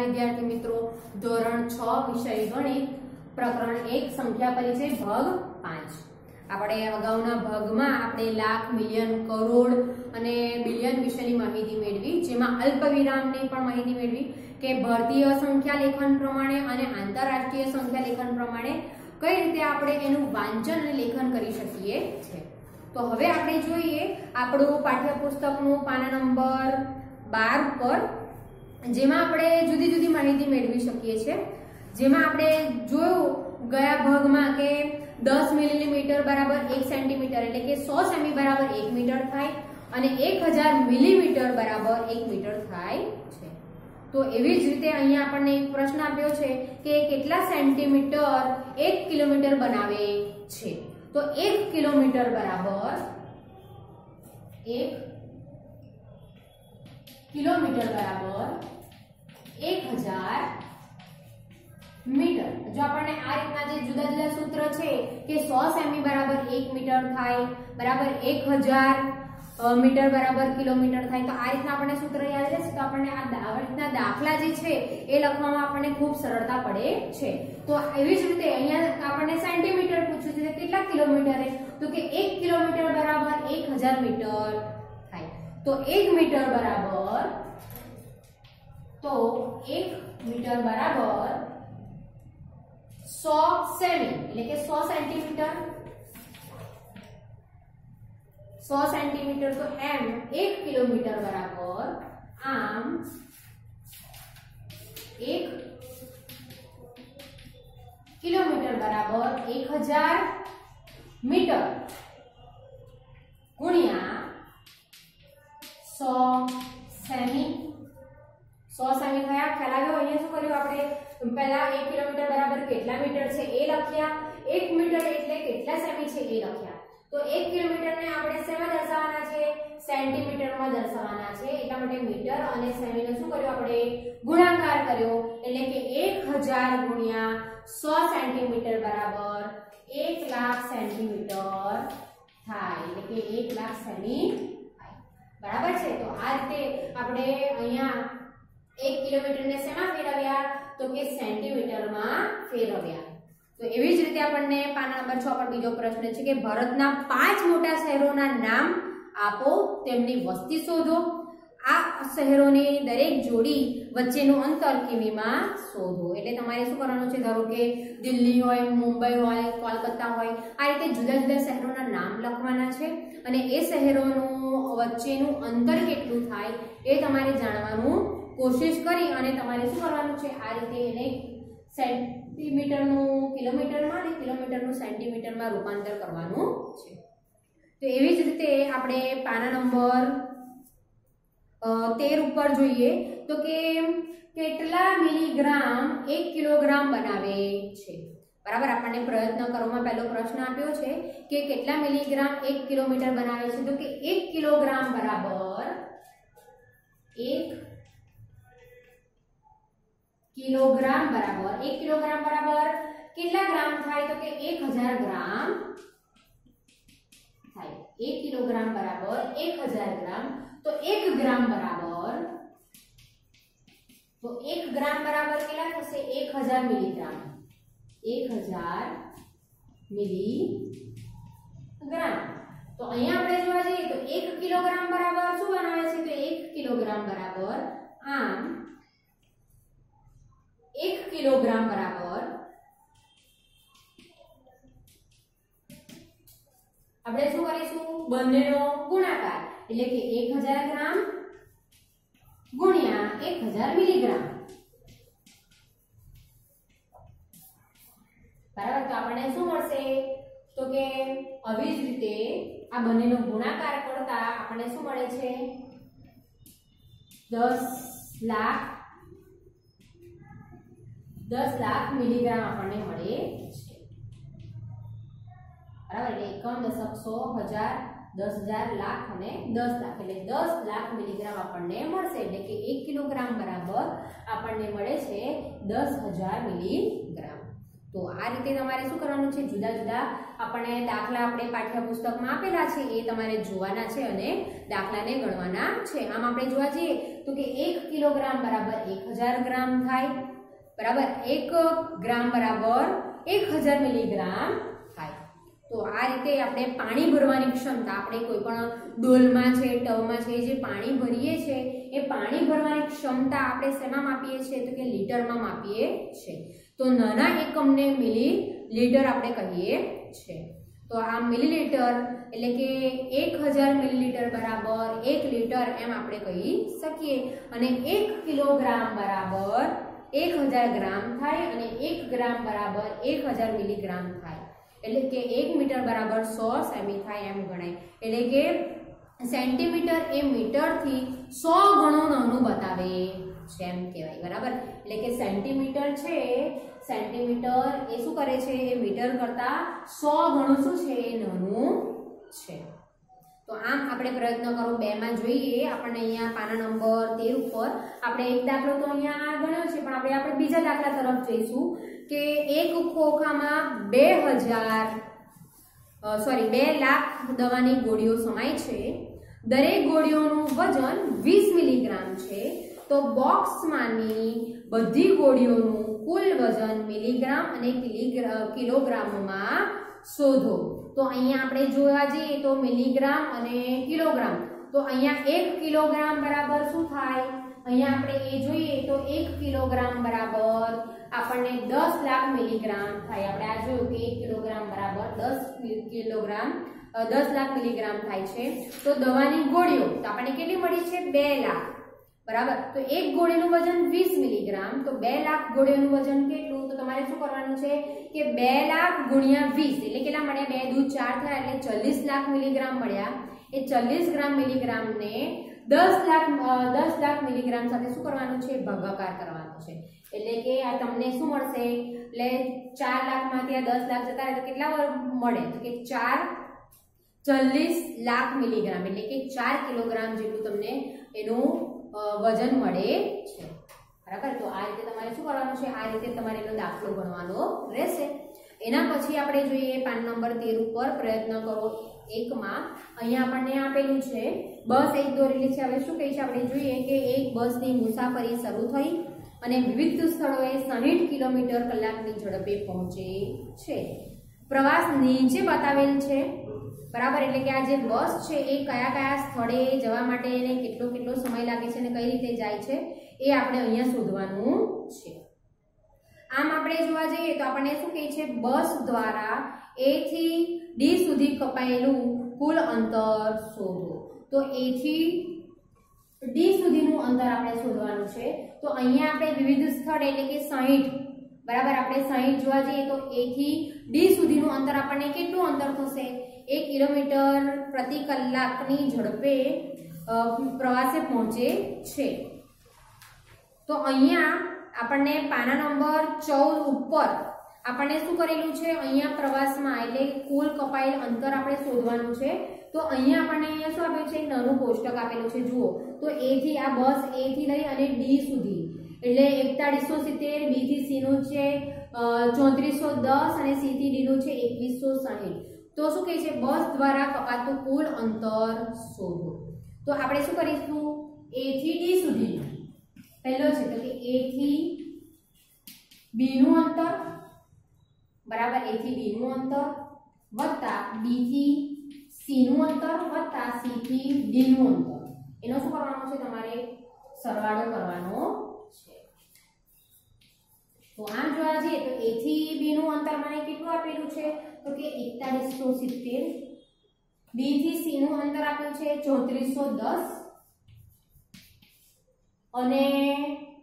વિદ્યાર્થી મિત્રો, ધોરણ છ વિષય ગણિત, પ્રકરણ એક સંખ્યા પરિચય ભાગ પાંચ. આપણે અગાઉના ભાગમાં આપણે લાખ, મિલિયન, કરોડ અને બિલિયન વિશેની માહિતી મેળવી, જેમાં અલ્પ વિરામની પણ માહિતી મેળવી કે ભારતીય સંખ્યા લેખન પ્રમાણે અને આંતરરાષ્ટ્રીય સંખ્યા લેખન પ્રમાણે કઈ રીતે આપણે એનું વાંચન અને લેખન કરી શકીએ છીએ તો હવે આપણે જોઈએ આપણું પાઠ્યપુસ્તકનું પાના નંબર બાર પર જેમાં આપણે જુદી જુદી માહિતી મેળવી શકીએ છીએ. જેમાં આપણે જોયું, ગયા ભાગમાં કે દસ મિલીમીટર બરાબર એક સેન્ટીમીટર એટલે કે સો સેમી બરાબર એક મીટર થાય અને એક હજાર મિલીમીટર બરાબર એક મીટર થાય છે. તો એવી જ રીતે અહીંયા આપણને એક પ્રશ્ન આપ્યો છે કે કેટલા સેન્ટીમીટર એક કિલોમીટર બનાવે છે? તો એક કિલોમીટર બરાબર એક કિલોમીટર બરાબર એક હજાર મીટર. જો આપણને આ રીતના જે જુદા જુદા સૂત્ર છે કે સો સેમી બરાબર એક મીટર થાય, બરાબર એક હજાર મીટર બરાબર કિલોમીટર થાય, તો આ રીતના આપણને સૂત્ર યાદ રહેશે? તો આપણને આ રીતના દાખલા જે છે, એ લખવામાં આપણને ખૂબ સરળતા પડે છે. તો એવી જ રીતે અહીંયા આપણને સેન્ટીમીટર પૂછ્યું છે કેટલા કિલોમીટર તો કે એક કિલોમીટર બરાબર એક હજાર મીટર થાય. તો એક મીટર બરાબર તો એક મીટર બરાબર સો સેમી એટલે કે સો સેન્ટીમીટર સો સેન્ટીમીટર તો એમ એક કિલોમીટર બરાબર આમ એક કિલોમીટર બરાબર એક હજાર મીટર ખ્યાલ આવ્યો અહીંયા શું કર્યું? આપણે પહેલા એક કિલોમીટર બરાબર કેટલા મીટર છે એ લખ્યા. એક મીટર એટલે કેટલા સેમી છે એ લખ્યા. તો એક કિલોમીટરને આપણે શેમાં દર્શાવવાના છે? સેન્ટીમીટરમાં દર્શાવવાના છે. એટલા માટે મીટર અને સેમીનો શું કર્યું? આપણે ગુણાકાર કર્યો. એટલે કે એક હજાર ગુણ્યા સો સેન્ટીમીટર બરાબર એક લાખ સેન્ટીમીટર થાય. એટલે કે એક લાખ સેમી બરાબર છે. તો આ રીતે આપણે અહીંયા એક કિલોમીટરને શેમાં ફેરવ્યા? તો કે સેન્ટીમીટરમાં ફેરવ્યા. તો એવી જ રીતે આપણને પાના નંબર છ પર બીજો પ્રશ્ન છે કે ભારતના પાંચ મોટા શહેરોના નામ આપો, તેમની વસ્તી શોધો. આ શહેરોની દરેક જોડી વચ્ચેનું અંતર કિમીમાં શોધો. એટલે તમારે શું કરવાનું છે? ધારો કે દિલ્હી હોય, મુંબઈ હોય, કોલકાતા હોય, આ રીતે જુદા જુદા શહેરોના નામ લખવાના છે. અને એ શહેરોનું વચ્ચેનું અંતર કેટલું થાય એ તમારે જાણવાનું કોશિશ કરી અને તમારે શું કરવાનું છે? આ રીતે એને સેન્ટીમીટરનું, કિલોમીટરમાં અને કિલોમીટરનું સેન્ટીમીટરમાં રૂપાંતર કરવાનું છે. તો એવી જ રીતે આપણે પાના નંબર તેર ઉપર જોઈએ તો કે કેટલા મિલીગ્રામ એક કિલોગ્રામ બનાવે છે? બરાબર, આપણને પ્રયત્ન કરવામાં પહેલો પ્રશ્ન આપ્યો છે કે કેટલા મિલીગ્રામ એક કિલોમીટર બનાવે છે? તો કે એક કિલોગ્રામ બરાબર એક કિલોગ્રામ બરાબર એક કિલોગ્રામ બરાબર કેટલા ગ્રામ થાય તો કે એક હજાર ગ્રામ થાય એક કિલોગ્રામ બરાબર એક હજાર ગ્રામ તો એક ગ્રામ બરાબર તો એક ગ્રામ બરાબર કેટલા થશે એક હજાર મિલીગ્રામ એક હજાર મિલીગ્રામ તો અહીંયા આપણે જોવા જઈએ તો એક કિલોગ્રામ બરાબર શું બનાવે છે તો એક કિલોગ્રામ બરાબર આમ એક કિલોગ્રામ બરાબર. આપણે શું કરીશું? બંનેનો ગુણાકાર, એટલે કે એક હજાર ગ્રામ ગુણ્યા એક હજાર મિલીગ્રામ. બરાબર? તો આપણને શું મળશે? તો કે આવી જ રીતે આ બંનેનો ગુણાકાર કરતા આપણને શું મળે છે? દસ લાખ દસ લાખ મિલીગ્રામ આપણને મળે છે. બરાબર? એટલે એકમ દશક સો હજાર, દસ હજાર લાખ અને દસ લાખ. એટલે દસ લાખ મિલીગ્રામ આપણને મળશે. એટલે કે એક કિલોગ્રામ બરાબર આપણને મળે છે દસ હજાર મિલીગ્રામ. તો આ રીતે તમારે શું કરવાનું છે? જુદા જુદા આપણને દાખલા આપણે પાઠ્યપુસ્તકમાં આપેલા છે. એ તમારે જોવાના છે અને દાખલાને ગણવાના છે. આમ આપણે જોવા જઈએ તો કે એક કિલોગ્રામ બરાબર એક હજાર ગ્રામ થાય. બરાબર? એક ગ્રામ બરાબર એક હજાર મિલીગ્રામ થાય. તો આ રીતે આપણે પાણી ભરવાની ક્ષમતા, આપણે કોઈ પણ ડોલમાં છે ટવમાં છે, જે પાણી ભરીએ છે, એ પાણી ભરવાની ક્ષમતા આપણે શેમાં માપીએ છીએ? તો કે લીટરમાં માપીએ છીએ. તો નાના એકમને મિલી લીટર આપણે કહીએ છીએ. તો આ મિલીલીટર એટલે કે એક હજાર મિલીલીટર બરાબર એક લીટર એમ આપણે કહી શકીએ. અને એક કિલોગ્રામ બરાબર એક હજાર ગ્રામ થાય અને એક ગ્રામ બરાબર એક હજાર મિલીગ્રામ થાય. એટલે કે એક મીટર બરાબર સો સેમી થાય એમ ગણાય. એટલે કે સેન્ટીમીટર એ મીટરથી સો ગણો નાનું બતાવે છે એમ કહેવાય. બરાબર? એટલે કે સેન્ટીમીટર છે, સેન્ટીમીટર એ શું કરે છે? એ મીટર કરતાં સો ગણું શું છે? એ નાનું છે. તો આમ આપણે પ્રયત્ન કરો બેમાં જોઈએ, આપણને અહીંયા પાના નંબર તેર ઉપર આપણે એક દાખલો તો અહીંયા ગણ્યો છે, પણ આપણે આપણે બીજા દાખલા તરફ જઈશું કે એક ખોખામાં બે હજાર સોરી બે લાખ દવાની ગોળીઓ સમાય છે. દરેક ગોળીઓનું વજન વીસ મિલીગ્રામ છે. તો બોક્સમાંની બધી ગોળીઓનું કુલ વજન મિલીગ્રામ અને કિલીગ્રા- કિલોગ્રામમાં શોધો. તો અહીંયા આપણે જોવા જઈએ તો મિલીગ્રામ અને કિલોગ્રામ. તો અહીંયા એક કિલોગ્રામ બરાબર શું થાય? અહીંયા આપણે એ જોઈએ તો એક કિલોગ્રામ બરાબર આપણને દસ લાખ મિલીગ્રામ થાય. આપણે આ જોયું કે એક કિલોગ્રામ બરાબર દસ કિલોગ્રામ દસ લાખ મિલીગ્રામ થાય છે. તો દવાની ગોળીઓ તો આપણને કેટલી મળી છે? બે લાખ. બરાબર? તો એક ગોળીનું વજન 20 મિલીગ્રામ, તો બે લાખ ગોળીઓનું વજન કેટલું? તો તમારે શું કરવાનું છે કે બે લાખ ગુણ્યા 20 એટલે કેટલા મળ્યા? બે દૂધ ચાર થયા, એટલે ચાલીસ લાખ મિલીગ્રામ મળ્યા. એ ચાલીસ ગ્રામ મિલીગ્રામને દસ લાખ દસ લાખ મિલીગ્રામ સાથે શું કરવાનું છે? ભાગાકાર કરવાનો છે. એટલે કે આ તમને શું મળશે? એટલે ચાર લાખમાંથી આ દસ લાખ જતા તો કેટલા મળે? તો કે ચાર, ચાલીસ લાખ મિલીગ્રામ, એટલે કે ચાર કિલોગ્રામ જેટલું તમને એનું વજન મળે છે. બરાબર? તો આ રીતે તમારે શું કરવાનું છે? આ રીતે તમારે એનો દાખલો ગણવાનો રહેશે. એના પછી આપણે જોઈએ પાન નંબર તેર ઉપર પ્રયત્ન કરો એકમાં. અહીંયા આપણને આપેલું છે, બસ એક દોરેલી છે. હવે શું કહે છે? આપણે જોઈએ કે એક બસની મુસાફરી શરૂ થઈ અને વિવિધ સ્થળોએ સાહીઠ કિલોમીટર કલાકની ઝડપે પહોંચે છે. પ્રવાસ નીચે બતાવેલ છે. બરાબર, એટલે કે આ જે બસ છે એ કયા કયા સ્થળે જવા માટે એને કેટલો કેટલો સમય લાગે છે અને કઈ રીતે જાય છે, એ આપણે અહીંયા શોધવાનું છે. આમ આપણે જોવા જઈએ તો આપણને શું કહે છે, બસ દ્વારા એ થી ડી સુધી કપાયેલું કુલ અંતર શોધો. તો એ થી ડી સુધીનું અંતર આપણે શોધવાનું છે. તો અહીંયા આપણે વિવિધ સ્થળ એટલે કે 60 બરાબર, આપણે 60 જોવા જઈએ તો એ થી ડી સુધીનું અંતર આપણને કેટલું અંતર થશે? એક કિલોમીટર પ્રતિ કલાકની ઝડપે પ્રવાસે પહોંચે છે. તો અહીંયા આપણને પાના નંબર ચૌદ ઉપર આપણને શું કરેલું છે? અહીંયા પ્રવાસમાં એટલે કુલ કપાયેલ અંતર આપણે શોધવાનું છે. તો અહીંયા આપણને અહીંયા શું આપ્યું છે? નાનું કોષ્ટક આપેલું છે. જુઓ. તો એ થી આ બસ એ થી લઈ અને ડી સુધી. એટલે એકતાળીસો સિત્તેર, બી થી સી નું છે ચોત્રીસો દસ અને સી થી ડી નું છે એકવીસો સાહીઠ. તો શું કહે છે? બસ દ્વારા કપાતું કુલ અંતર શોધો. તો આપણે શું કરીશું? એ થી ડી સુધી પહેલો છે, તો કે એ થી બી નું અંતર, બરાબર? એ થી બી નું અંતર વત્તા બી થી સી નું અંતર વત્તા સી થી ડી નું અંતર. એનો શું કરવાનો છે તમારે? સરવાળો કરવાનો છે તો આમ એ થી બી નું અંતર મને કેટલું આપેલું છે? તો કે એકતાલીસો સિત્તેર. બી થી સી નું અંતર આપ્યું છે ચોત્રીસો દસ. અને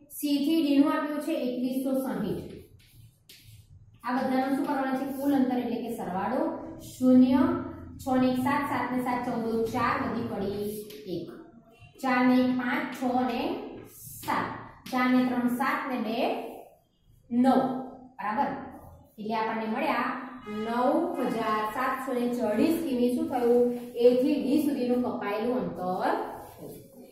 સી થી ડી નું આપ્યું છે એકવીસો સાહીઠ. આ બધાનું શું કરવાનું છે? કુલ અંતર એટલે કે સરવાળો શૂન્ય, છ ને એક સાત સાત ને સાત, ચૌદ દુ ચાર બધી પડી એક. ચાર ને એક, પાંચ, છ ને સાત. ચાર ને ત્રણ, સાત ને બે, નવ. બરાબર? એટલે આપણને મળ્યા નવ હજાર સાતસો ને ચાલીસ કિમી શું થયું? એ થી ડી સુધીનું કપાયેલું અંતર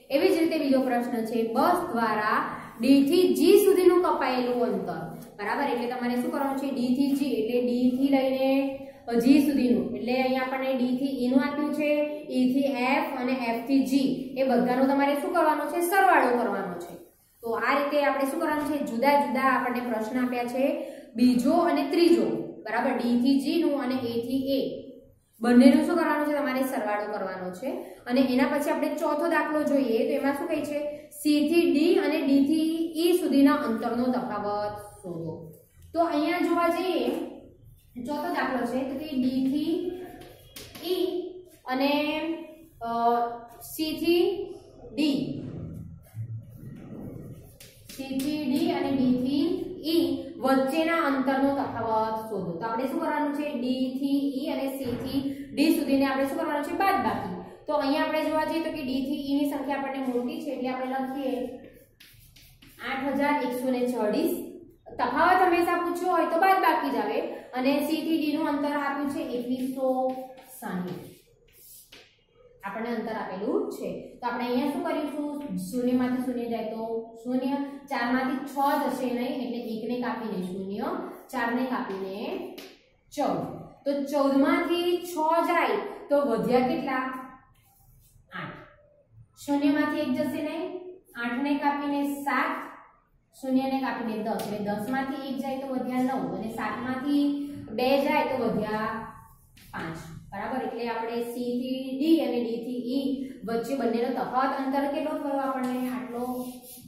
એવી જ રીતે બીજો પ્રશ્ન છે, બસ દ્વારા ડી થી જી સુધીનું કપાયેલું અંતર. બરાબર? એટલે તમારે શું કરવાનું છે? ડી થી જી એટલે ડી થી લઈને જી સુધીનું. એટલે અહીંયા આપણને ડી થી ઈ નું આપ્યું છે ઈ થી એફ અને એફથી જી એ બધાનો તમારે શું કરવાનો છે? સરવાળો કરવાનો છે. તો આ રીતે આપણે શું કરવાનું છે? જુદા જુદા આપણને પ્રશ્ન આપ્યા છે. બીજો અને ત્રીજો. બરાબર? ડી થી જી નું અને એ થી એ. બંનેનું શું કરવાનું છે? તમારે સરવાળો કરવાનો છે. અને એના પછી આપણે ચોથો દાખલો જોઈએ, તો એમાં શું કહે છે? સી થી ડી અને ડી થી ઈ સુધીના અંતરનો તફાવત શોધો. તો અહીંયા જોવા જઈએ, ચોથો દાખલો છે, તો કે ડી થી ઈ અને સી થી ડી. સી થી વચ્ચેના અંતરનો તફાવત શોધો. તો આપણે શું કરવાનું છે? ડી થી ઈ અને સી થી ડી સુધીને આપણે શું કરવાનું છે? બાદબાકી. તો અહીંયા આપણે જોવા જઈએ તો કે ડી થી ઈ ની સંખ્યા આપણને મોટી છે એટલે આપણે લખીએ 8140 તફાવત હંમેશા પૂછ્યો હોય તો બાદબાકી જ આવે. અને સી થી ડી નું અંતર આપ્યું છે 2160 આપણને અંતર આપેલું છે. તો આપણે અહીંયા શું કરીશું? શૂન્યમાંથી શૂન્ય જાય તો શૂન્ય. ચારમાંથી છ જશે નહીં, એટલે એકને કાપીને શૂન્ય, ચારને કાપીને ચૌદ. તો ચૌદમાંથી છ જાય તો વધ્યા કેટલા? આઠ. શૂન્યમાંથી એક જશે નહીં, આઠને કાપીને સાત, શૂન્યને કાપીને દસ. એટલે દસમાંથી એક જાય તો વધ્યા નવ, અને સાતમાંથી બે જાય તો વધ્યા પાંચ. બરાબર? એટલે આપણે સી થી ડી અને ડી થી ઈ વચ્ચે બંનેનો તફાવત અંતર કેટલો થયો આપણને? આટલો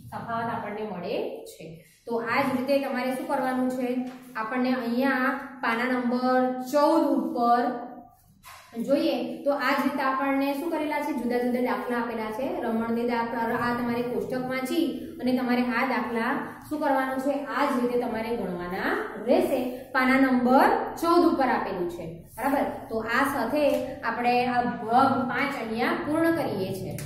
તફાવત આપણને મળે છે. તો આ જ રીતે તમારે શું કરવાનું છે? આપણને અહીંયા પાના નંબર ચૌદ ઉપર જોઈએ તો આ જ રીતે આપણને શું કરેલા છે? જુદા જુદા દાખલા આપેલા છે. રમણને દાખલા, આ તમારે કોષ્ટક વાંચી અને તમારે આ દાખલા શું કરવાનું છે? આ જ રીતે તમારે ગણવાના રહેશે. પાના નંબર ચૌદ ઉપર આપેલું છે. બરાબર? તો આ સાથે આપણે આ ભાગ પાંચ અહીંયા પૂર્ણ કરીએ છીએ.